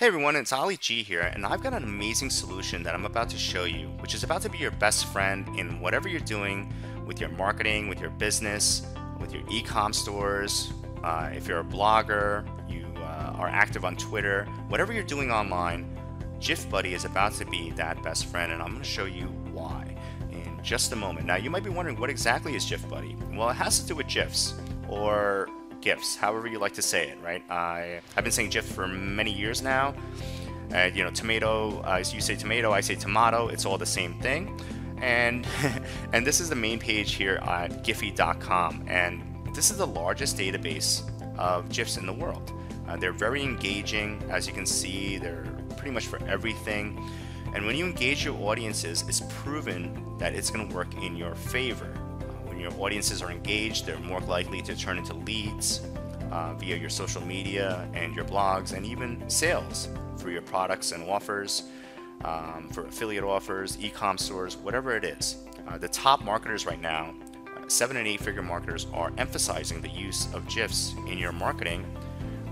Hey everyone, it's Ali G here, and I've got an amazing solution that I'm about to show you, which is about to be your best friend in whatever you're doing with your marketing, with your business, with your e-com stores. Uh, if you're a blogger, you uh, are active on Twitter, whatever you're doing online, GIF Buddy is about to be that best friend, and I'm going to show you why in just a moment. Now, you might be wondering what exactly is GIF Buddy? Well, it has to do with GIFs, or GIFs, however you like to say it, right? I, I've been saying GIF for many years now. Uh, you know, tomato, uh, you say tomato, I say tomato, it's all the same thing. And, and this is the main page here at Giphy.com. And this is the largest database of GIFs in the world. Uh, they're very engaging. As you can see, they're pretty much for everything. And when you engage your audiences, it's proven that it's going to work in your favor your audiences are engaged, they're more likely to turn into leads uh, via your social media and your blogs, and even sales for your products and offers, um, for affiliate offers, e-com stores, whatever it is. Uh, the top marketers right now, uh, seven and eight figure marketers, are emphasizing the use of GIFs in your marketing.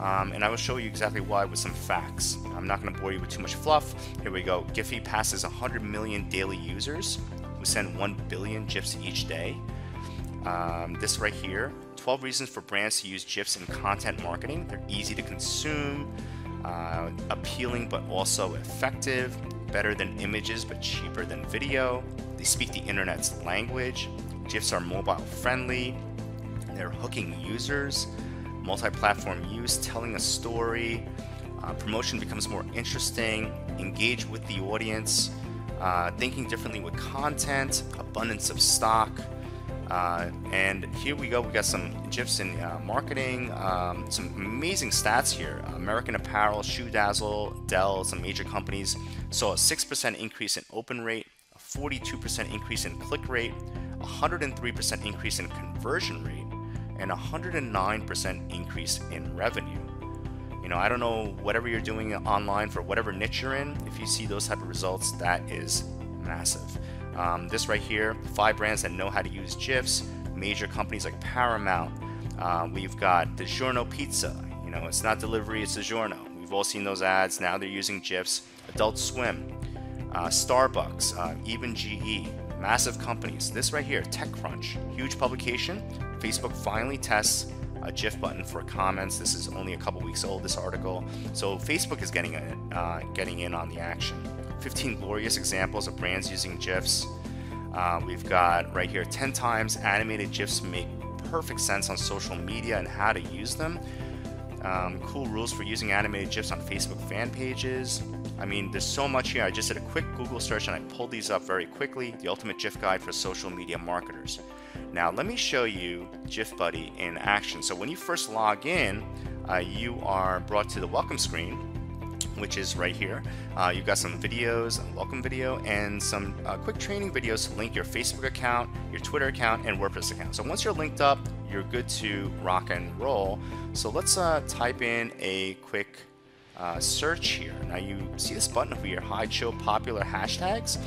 Um, and I will show you exactly why with some facts. I'm not going to bore you with too much fluff. Here we go. Giphy passes 100 million daily users who send 1 billion GIFs each day. Um, this right here 12 reasons for brands to use GIFs in content marketing. They're easy to consume, uh, appealing but also effective, better than images but cheaper than video. They speak the internet's language. GIFs are mobile friendly. They're hooking users, multi platform use, telling a story. Uh, promotion becomes more interesting, engage with the audience, uh, thinking differently with content, abundance of stock. Uh, and here we go, we got some GIFs uh, marketing, um, some amazing stats here. American Apparel, Shoe Dazzle, Dell, some major companies saw a 6% increase in open rate, a 42% increase in click rate, 103% increase in conversion rate, and 109% increase in revenue. You know, I don't know whatever you're doing online for whatever niche you're in, if you see those type of results, that is massive. Um, this right here, five brands that know how to use GIFs, major companies like Paramount. Uh, we've got DiGiorno Pizza. You know, it's not delivery, it's DiGiorno. We've all seen those ads. Now they're using GIFs. Adult Swim, uh, Starbucks, uh, even GE, massive companies. This right here, TechCrunch, huge publication. Facebook finally tests a GIF button for comments. This is only a couple weeks old, this article. So Facebook is getting, uh, getting in on the action. 15 glorious examples of brands using GIFs. Uh, we've got right here 10 times animated GIFs make perfect sense on social media and how to use them. Um, cool rules for using animated GIFs on Facebook fan pages. I mean, there's so much here. I just did a quick Google search and I pulled these up very quickly. The Ultimate GIF Guide for Social Media Marketers. Now, let me show you GIF Buddy in action. So when you first log in, uh, you are brought to the welcome screen which is right here. Uh, you've got some videos, a welcome video, and some uh, quick training videos to link your Facebook account, your Twitter account, and WordPress account. So once you're linked up, you're good to rock and roll. So let's uh, type in a quick uh, search here. Now you see this button over here, hide show popular hashtags.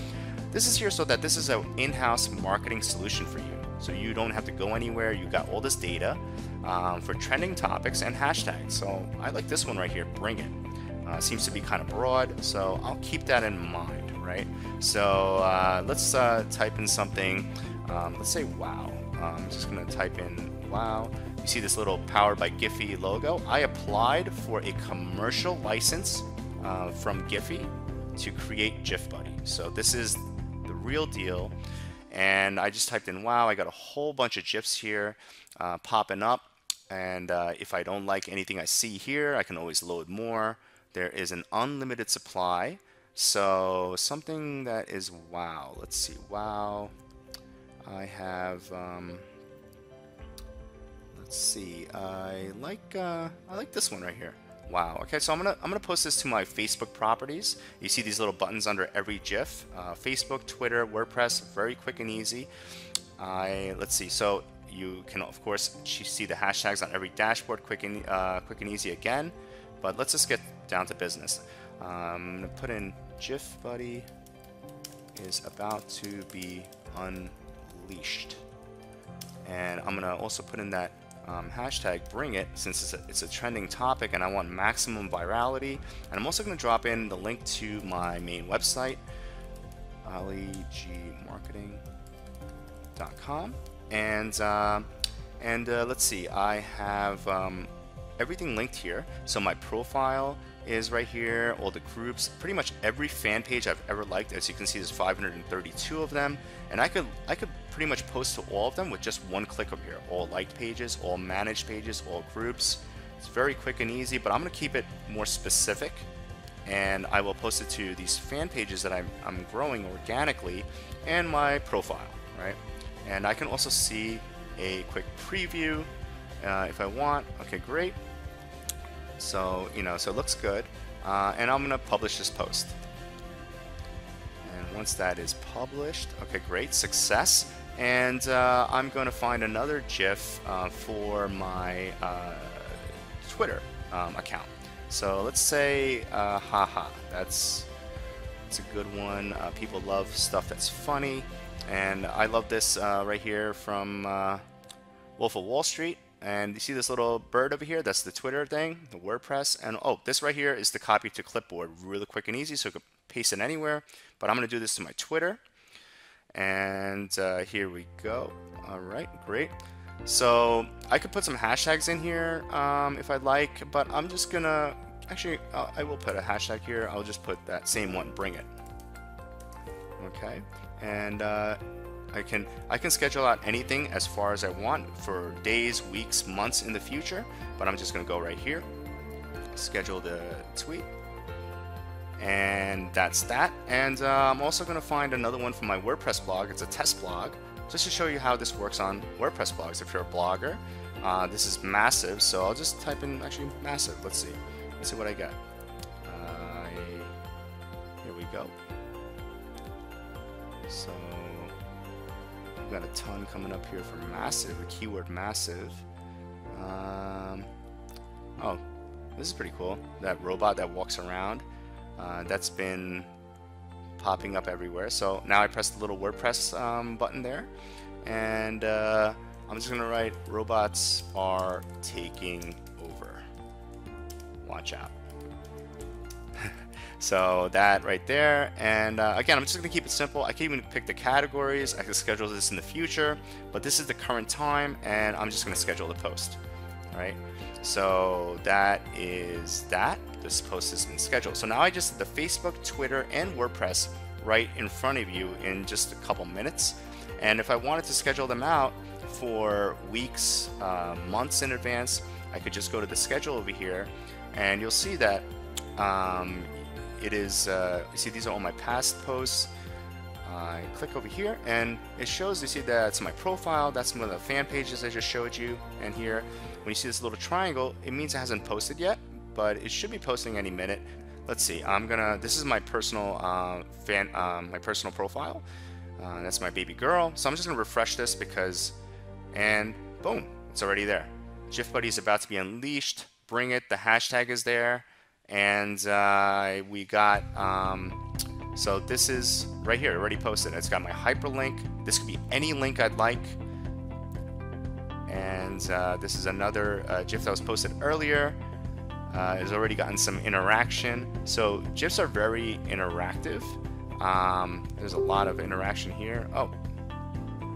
This is here so that this is an in-house marketing solution for you. So you don't have to go anywhere. You've got all this data um, for trending topics and hashtags. So I like this one right here, bring it. Uh, seems to be kind of broad, so I'll keep that in mind, right? So uh, let's uh, type in something, um, let's say wow. Um, I'm just gonna type in wow. You see this little powered by Giphy logo. I applied for a commercial license uh, from Giphy to create GIF Buddy. So this is the real deal. And I just typed in wow, I got a whole bunch of GIFs here uh, popping up. And uh, if I don't like anything I see here, I can always load more. There is an unlimited supply. So something that is wow. Let's see. Wow. I have. Um, let's see. I like. Uh, I like this one right here. Wow. Okay, so I'm gonna I'm gonna post this to my Facebook properties. You see these little buttons under every GIF. Uh, Facebook, Twitter, WordPress, very quick and easy. I let's see. So you can of course see the hashtags on every dashboard, quick and uh, quick and easy again. But let's just get down to business. Um, I'm going to put in GIF Buddy is about to be unleashed. And I'm going to also put in that um, hashtag bring it since it's a, it's a trending topic and I want maximum virality. And I'm also going to drop in the link to my main website, aligmarketing.com. And, uh, and uh, let's see, I have um, everything linked here. So my profile is right here, all the groups, pretty much every fan page I've ever liked. As you can see, there's 532 of them, and I could I could pretty much post to all of them with just one click over here. All liked pages, all managed pages, all groups. It's very quick and easy, but I'm gonna keep it more specific, and I will post it to these fan pages that I'm, I'm growing organically, and my profile, right? And I can also see a quick preview uh, if I want. Okay, great. So, you know, so it looks good. Uh, and I'm going to publish this post. And once that is published, okay, great, success. And uh, I'm going to find another GIF uh, for my uh, Twitter um, account. So let's say, uh, haha, that's, that's a good one. Uh, people love stuff that's funny. And I love this right here from Wolf of Wall Street. And you see this little bird over here? That's the Twitter thing, the WordPress. And oh, this right here is the copy to clipboard. Really quick and easy, so you can paste it anywhere. But I'm going to do this to my Twitter. And uh, here we go. All right, great. So I could put some hashtags in here um, if I'd like, but I'm just going to... Actually, uh, I will put a hashtag here. I'll just put that same one, bring it. Okay. And uh, I can I can schedule out anything as far as I want for days, weeks, months in the future, but I'm just gonna go right here, schedule the tweet, and that's that. And uh, I'm also gonna find another one for my WordPress blog. It's a test blog, just to show you how this works on WordPress blogs. If you're a blogger, uh, this is massive, so I'll just type in actually massive. Let's see, let's see what I get. Uh, here we go. So got a ton coming up here for massive, the keyword massive. Um, oh, this is pretty cool. That robot that walks around, uh, that's been popping up everywhere. So now I press the little WordPress um, button there, and uh, I'm just gonna write robots are taking over. Watch out. So that right there. And uh, again, I'm just going to keep it simple. I can even pick the categories. I can schedule this in the future, but this is the current time and I'm just going to schedule the post. All right. So that is that. This post has been scheduled. So now I just did the Facebook, Twitter, and WordPress right in front of you in just a couple minutes. And if I wanted to schedule them out for weeks, uh, months in advance, I could just go to the schedule over here and you'll see that um, it is, uh, you see these are all my past posts. I click over here and it shows, you see that's my profile, that's one of the fan pages I just showed you. And here, when you see this little triangle, it means it hasn't posted yet, but it should be posting any minute. Let's see, I'm gonna, this is my personal uh, fan, um, my personal profile. Uh, that's my baby girl. So I'm just gonna refresh this because, and boom, it's already there. GIF Buddy is about to be unleashed. Bring it, the hashtag is there and uh, we got um, so this is right here already posted. It's got my hyperlink. This could be any link I'd like. And uh, this is another uh, GIF that was posted earlier. Uh, has already gotten some interaction. So GIFs are very interactive. Um, there's a lot of interaction here. Oh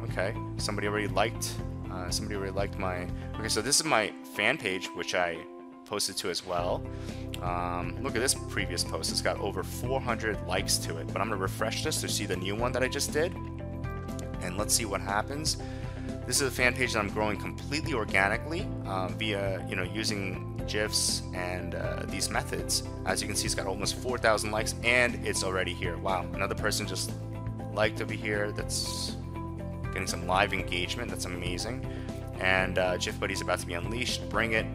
okay. Somebody already liked uh, somebody already liked my okay so this is my fan page which I posted to as well. Um, look at this previous post. It's got over 400 likes to it. But I'm going to refresh this to see the new one that I just did. And let's see what happens. This is a fan page that I'm growing completely organically uh, via, you know, using GIFs and uh, these methods. As you can see, it's got almost 4,000 likes and it's already here. Wow, another person just liked over here. That's getting some live engagement. That's amazing. And uh, GIF Buddy's about to be unleashed. Bring it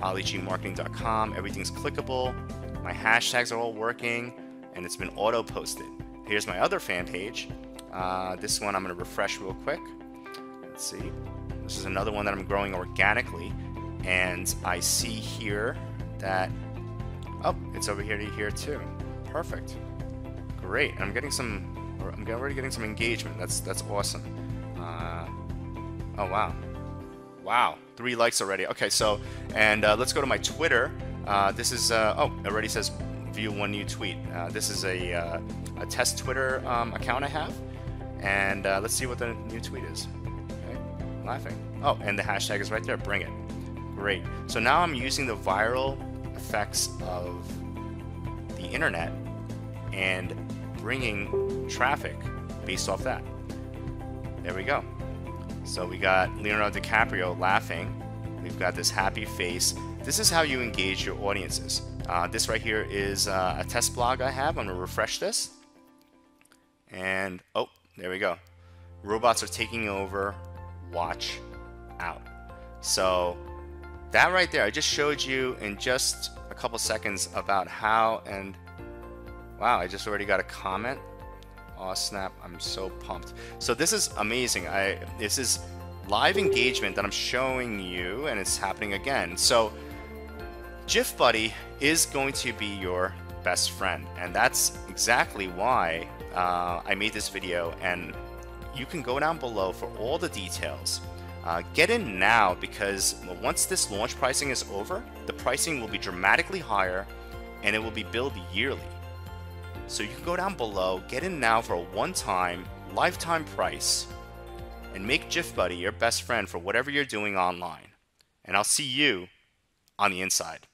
aligmarketing.com. Everything's clickable. My hashtags are all working, and it's been auto posted. Here's my other fan page. Uh, this one I'm going to refresh real quick. Let's see. This is another one that I'm growing organically, and I see here that oh, it's over here to here too. Perfect. Great. I'm getting some. I'm already getting some engagement. That's that's awesome. Uh, oh wow. Wow, three likes already. Okay, so, and uh, let's go to my Twitter. Uh, this is, uh, oh, already says view one new tweet. Uh, this is a, uh, a test Twitter um, account I have. And uh, let's see what the new tweet is. Okay, laughing. Oh, and the hashtag is right there. Bring it. Great. So now I'm using the viral effects of the internet and bringing traffic based off that. There we go. So we got Leonardo DiCaprio laughing. We've got this happy face. This is how you engage your audiences. Uh, this right here is uh, a test blog I have. I'm going to refresh this. And, oh, there we go. Robots are taking over. Watch out. So that right there, I just showed you in just a couple seconds about how and wow, I just already got a comment. Oh snap, I'm so pumped. So this is amazing. I this is live engagement that I'm showing you and it's happening again. So GIF Buddy is going to be your best friend and that's exactly why uh, I made this video and you can go down below for all the details. Uh, get in now because once this launch pricing is over, the pricing will be dramatically higher and it will be billed yearly. So you can go down below, get in now for a one-time, lifetime price, and make GIF Buddy your best friend for whatever you're doing online. And I'll see you on the inside.